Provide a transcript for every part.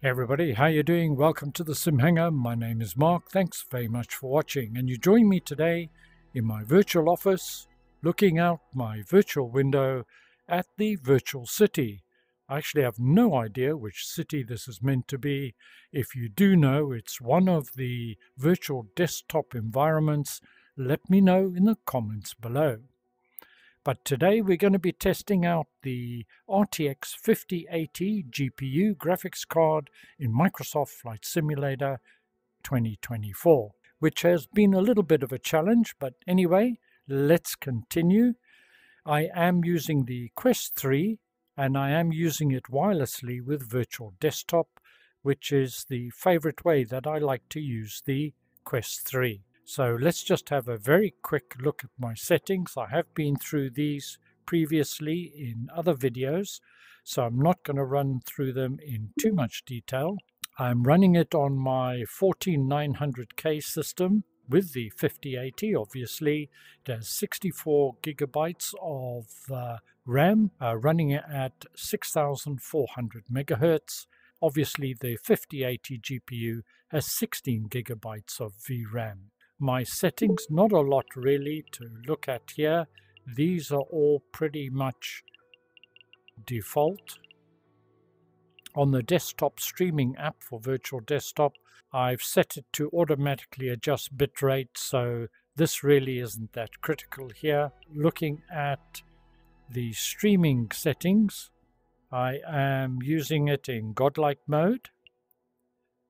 Everybody, how you doing? Welcome to the SimHanger. My name is Mark. Thanks very much for watching. And you join me today in my virtual office, looking out my virtual window at the virtual city. I actually have no idea which city this is meant to be. If you do know, it's one of the virtual desktop environments. Let me know in the comments below. But today we're going to be testing out the RTX 5080 GPU graphics card in Microsoft Flight Simulator 2024, which has been a little bit of a challenge, but anyway, let's continue. I am using the Quest 3 and I am using it wirelessly with Virtual Desktop, which is the favorite way that I like to use the Quest 3. So let's just have a very quick look at my settings. I have been through these previously in other videos, so I'm not going to run through them in too much detail. I'm running it on my 14900K system with the 5080 obviously. It has 64 gigabytes of uh, RAM uh, running at 6400 megahertz. Obviously the 5080 GPU has 16 gigabytes of VRAM my settings, not a lot really to look at here. These are all pretty much default. On the desktop streaming app for Virtual Desktop, I've set it to automatically adjust bitrate, so this really isn't that critical here. Looking at the streaming settings, I am using it in godlike mode.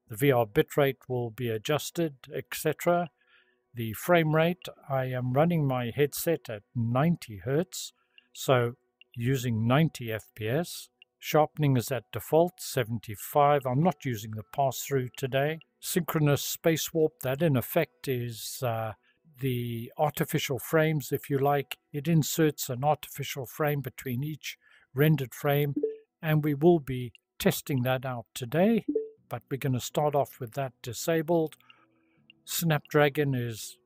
The VR bitrate will be adjusted, etc. The frame rate, I am running my headset at 90 Hertz, so using 90 FPS. Sharpening is at default 75. I'm not using the pass-through today. Synchronous space warp, that in effect is uh, the artificial frames, if you like. It inserts an artificial frame between each rendered frame, and we will be testing that out today. But we're going to start off with that disabled. Snapdragon is,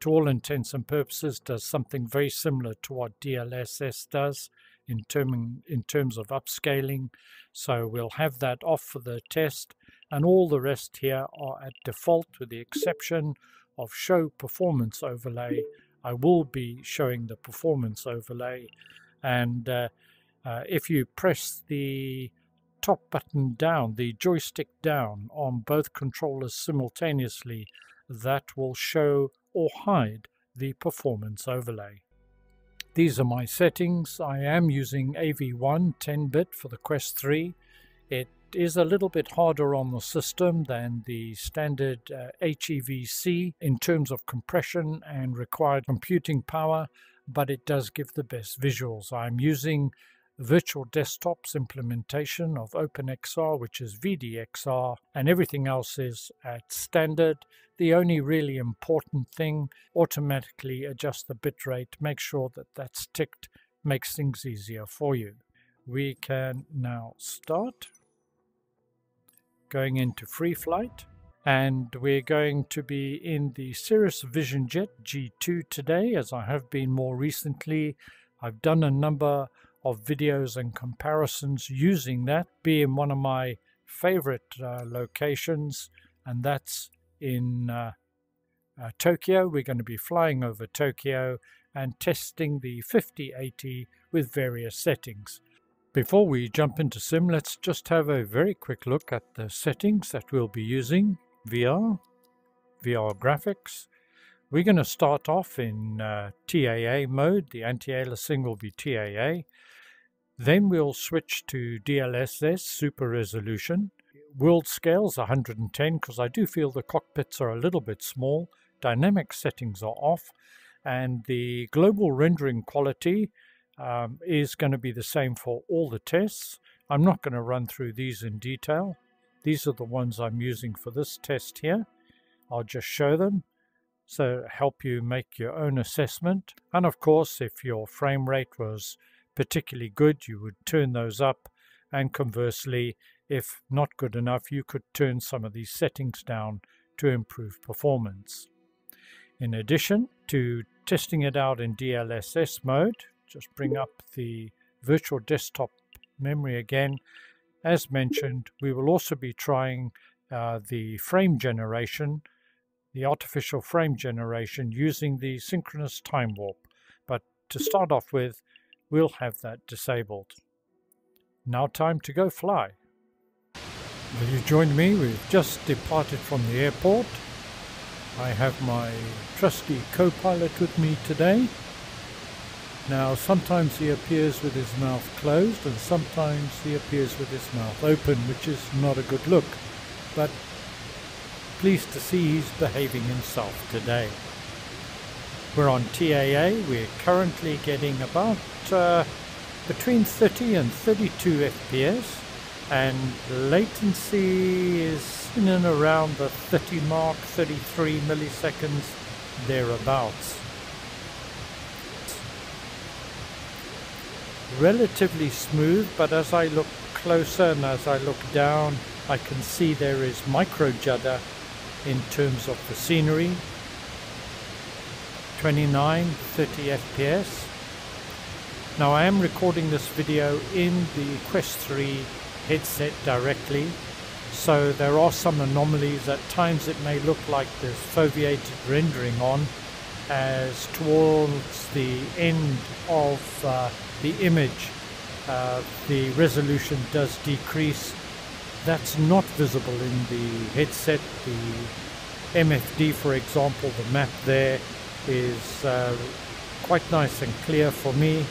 to all intents and purposes, does something very similar to what DLSS does in, term, in terms of upscaling. So we'll have that off for the test, and all the rest here are at default with the exception of show performance overlay. I will be showing the performance overlay, and uh, uh, if you press the top button down, the joystick down on both controllers simultaneously, that will show or hide the performance overlay. These are my settings. I am using AV1 10-bit for the Quest 3. It is a little bit harder on the system than the standard uh, HEVC in terms of compression and required computing power, but it does give the best visuals. I'm using Virtual Desktop's implementation of OpenXR, which is VDXR, and everything else is at standard. The only really important thing, automatically adjust the bitrate, make sure that that's ticked, makes things easier for you. We can now start going into free flight and we're going to be in the Cirrus Vision Jet G2 today as I have been more recently. I've done a number of videos and comparisons using that, be in one of my favorite uh, locations, and that's in uh, uh, Tokyo. We're going to be flying over Tokyo and testing the 5080 with various settings. Before we jump into sim, let's just have a very quick look at the settings that we'll be using. VR, VR graphics. We're going to start off in uh, TAA mode. The anti-aliasing will be TAA. Then we'll switch to DLSS Super Resolution. World scale's 110 because I do feel the cockpits are a little bit small. Dynamic settings are off. And the global rendering quality um, is going to be the same for all the tests. I'm not going to run through these in detail. These are the ones I'm using for this test here. I'll just show them so help you make your own assessment. And of course, if your frame rate was particularly good, you would turn those up. And conversely, if not good enough, you could turn some of these settings down to improve performance. In addition to testing it out in DLSS mode, just bring up the virtual desktop memory again. as mentioned, we will also be trying uh, the frame generation, the artificial frame generation using the synchronous time warp. But to start off with, we'll have that disabled. Now time to go fly. Will you join me. We've just departed from the airport. I have my trusty co-pilot with me today. Now, sometimes he appears with his mouth closed and sometimes he appears with his mouth open, which is not a good look. But pleased to see he's behaving himself today. We're on TAA. We're currently getting about uh, between 30 and 32 FPS and latency is in and around the 30 mark, 33 milliseconds, thereabouts. Relatively smooth, but as I look closer and as I look down, I can see there is micro judder in terms of the scenery. 29, 30 FPS. Now I am recording this video in the Quest 3 headset directly so there are some anomalies. At times it may look like there's foveated rendering on as towards the end of uh, the image uh, the resolution does decrease. That's not visible in the headset. The MFD for example the map there is uh, quite nice and clear for me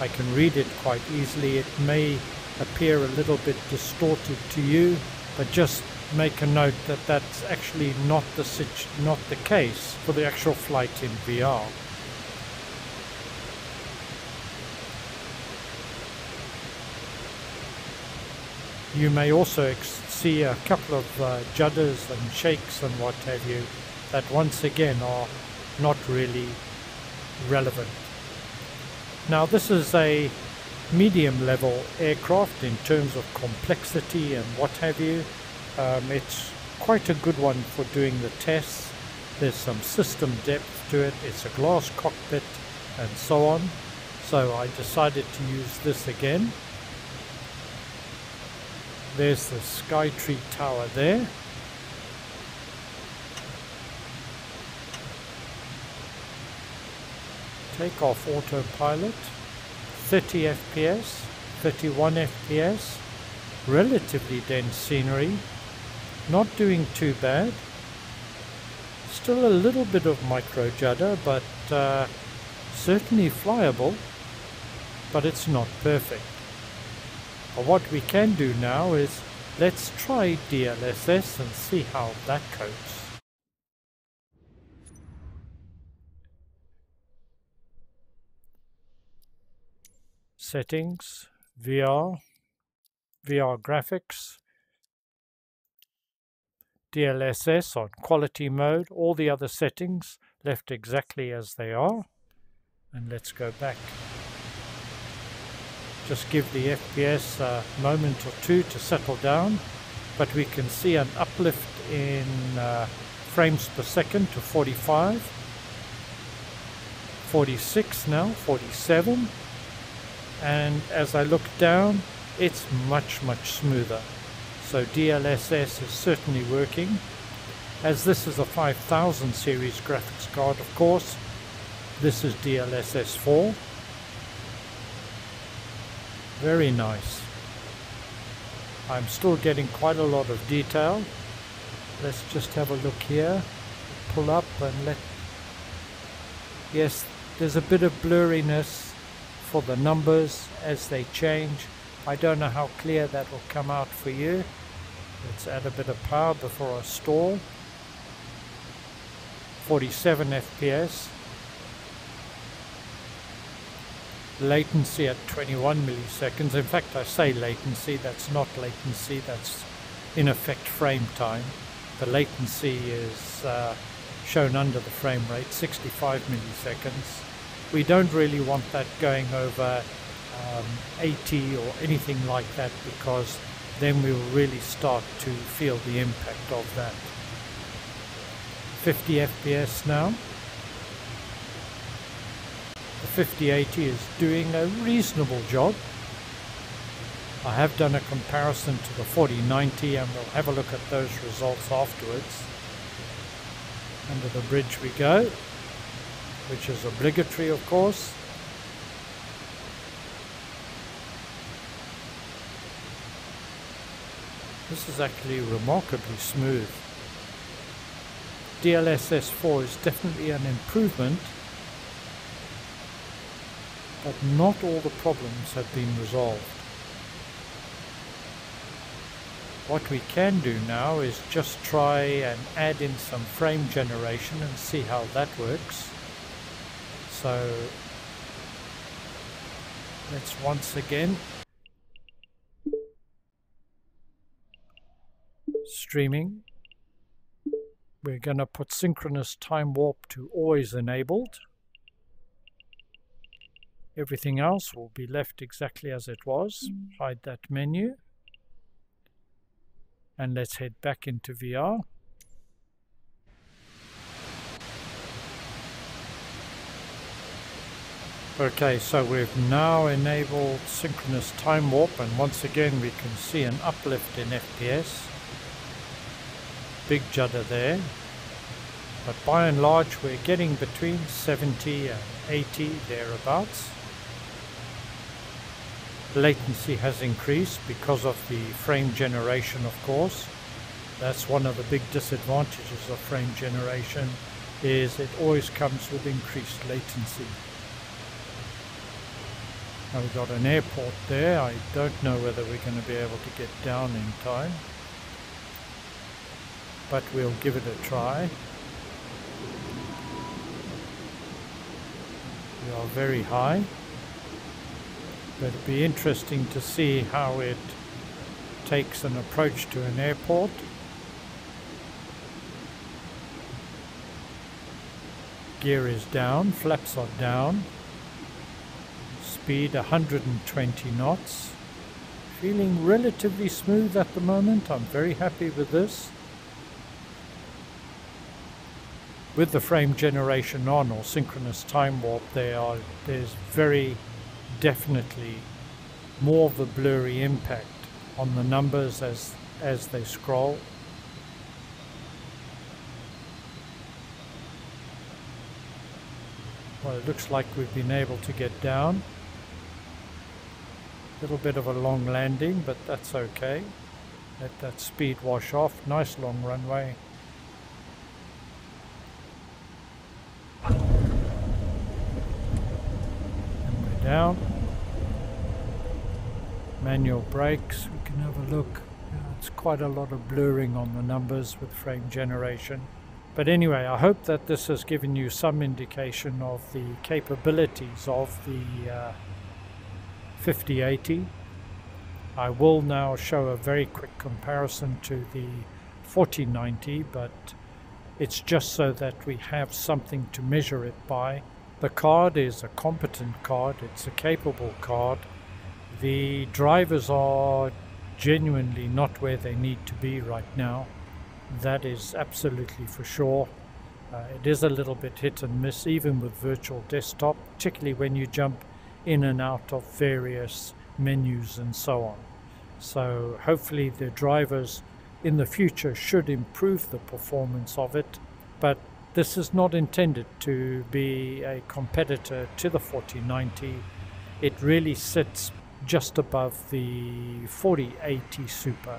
I can read it quite easily it may appear a little bit distorted to you, but just make a note that that's actually not the not the case for the actual flight in VR. You may also see a couple of uh, judders and shakes and what have you that once again are not really relevant. Now this is a medium level aircraft in terms of complexity and what have you. Um, it's quite a good one for doing the tests. There's some system depth to it. It's a glass cockpit and so on. So I decided to use this again. There's the Skytree Tower there. Take off autopilot. 30 FPS, 31 FPS, relatively dense scenery, not doing too bad. Still a little bit of micro judder, but uh, certainly flyable, but it's not perfect. But what we can do now is let's try DLSS and see how that copes. Settings, VR, VR graphics, DLSS on quality mode, all the other settings left exactly as they are. And let's go back. Just give the FPS a moment or two to settle down, but we can see an uplift in uh, frames per second to 45, 46 now, 47, and as I look down it's much much smoother. So DLSS is certainly working. As this is a 5000 series graphics card of course this is DLSS 4 very nice. I'm still getting quite a lot of detail. Let's just have a look here. Pull up and let yes there's a bit of blurriness for the numbers as they change. I don't know how clear that will come out for you. Let's add a bit of power before I stall. 47 FPS. Latency at 21 milliseconds. In fact, I say latency, that's not latency, that's in effect frame time. The latency is uh, shown under the frame rate, 65 milliseconds we don't really want that going over um, 80 or anything like that because then we will really start to feel the impact of that. 50 FPS now. The 5080 is doing a reasonable job. I have done a comparison to the 4090 and we'll have a look at those results afterwards. Under the bridge we go, which is obligatory of course. This is actually remarkably smooth. DLSS 4 is definitely an improvement, but not all the problems have been resolved. What we can do now is just try and add in some frame generation and see how that works. So let's once again streaming. We're going to put synchronous time warp to always enabled. Everything else will be left exactly as it was. Hide that menu. And let's head back into VR. Okay, so we've now enabled synchronous time warp and once again we can see an uplift in FPS big judder there. But by and large we're getting between 70 and 80 thereabouts. Latency has increased because of the frame generation of course. That's one of the big disadvantages of frame generation is it always comes with increased latency. We've got an airport there. I don't know whether we're going to be able to get down in time but we'll give it a try. We are very high, but it'll be interesting to see how it takes an approach to an airport. Gear is down, flaps are down, speed 120 knots. Feeling relatively smooth at the moment, I'm very happy with this. with the frame generation on or synchronous time warp there are there's very definitely more of a blurry impact on the numbers as as they scroll well it looks like we've been able to get down little bit of a long landing but that's okay let that speed wash off nice long runway and we're down. Manual brakes, we can have a look. It's quite a lot of blurring on the numbers with frame generation. But anyway, I hope that this has given you some indication of the capabilities of the uh, 5080. I will now show a very quick comparison to the 4090, but it's just so that we have something to measure it by the card is a competent card, it's a capable card. The drivers are genuinely not where they need to be right now. That is absolutely for sure. Uh, it is a little bit hit and miss, even with virtual desktop, particularly when you jump in and out of various menus and so on. So hopefully the drivers in the future should improve the performance of it, but this is not intended to be a competitor to the 4090. It really sits just above the 4080 Super.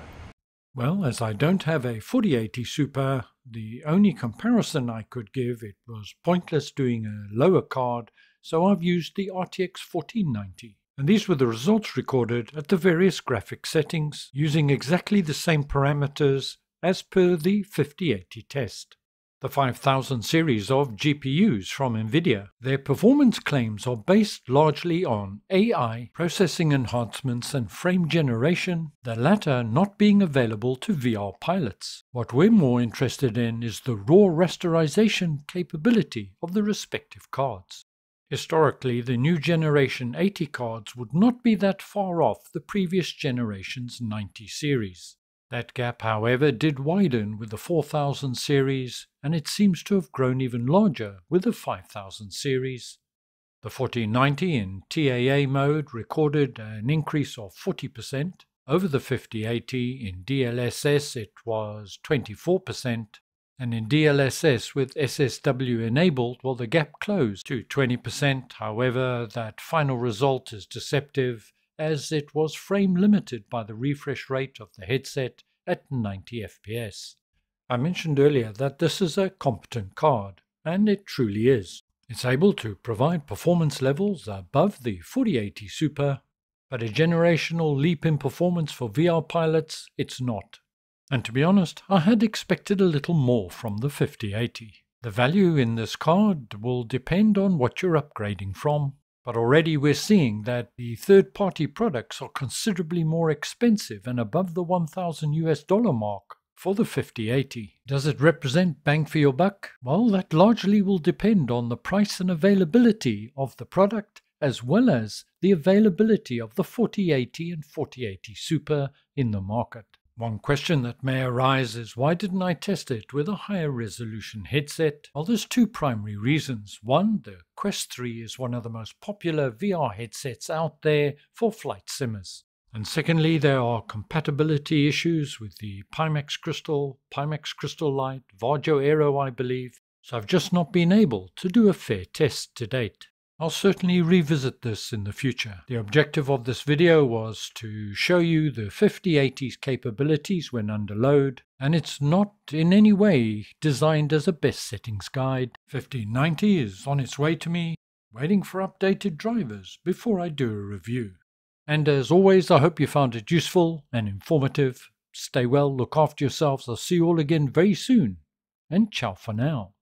Well, as I don't have a 4080 Super, the only comparison I could give, it was pointless doing a lower card, so I've used the RTX 4090. And these were the results recorded at the various graphic settings, using exactly the same parameters as per the 5080 test the 5000 series of GPUs from NVIDIA. Their performance claims are based largely on AI, processing enhancements, and frame generation, the latter not being available to VR pilots. What we're more interested in is the raw rasterization capability of the respective cards. Historically, the new generation 80 cards would not be that far off the previous generation's 90 series. That gap, however, did widen with the 4000 series, and it seems to have grown even larger with the 5000 series. The The 4090 in TAA mode recorded an increase of 40%. Over the 5080 in DLSS it was 24%, and in DLSS with SSW enabled, well, the gap closed to 20%. However, that final result is deceptive as it was frame limited by the refresh rate of the headset at 90 FPS. I mentioned earlier that this is a competent card, and it truly is. It's able to provide performance levels above the 4080 Super, but a generational leap in performance for VR pilots, it's not. And to be honest, I had expected a little more from the 5080. The value in this card will depend on what you're upgrading from, but already we're seeing that the third party products are considerably more expensive and above the 1000 US dollar mark for the 5080. Does it represent bang for your buck? Well, that largely will depend on the price and availability of the product as well as the availability of the 4080 and 4080 Super in the market. One question that may arise is why didn't I test it with a higher resolution headset? Well, there's two primary reasons. One, the Quest 3 is one of the most popular VR headsets out there for flight simmers. And secondly, there are compatibility issues with the Pimax Crystal, Pimax Crystal Light, Varjo Aero, I believe, so I've just not been able to do a fair test to date. I'll certainly revisit this in the future. The objective of this video was to show you the 5080's capabilities when under load, and it's not in any way designed as a best settings guide. 5090 is on its way to me, waiting for updated drivers before I do a review. And as always, I hope you found it useful and informative. Stay well, look after yourselves. I'll see you all again very soon, and ciao for now.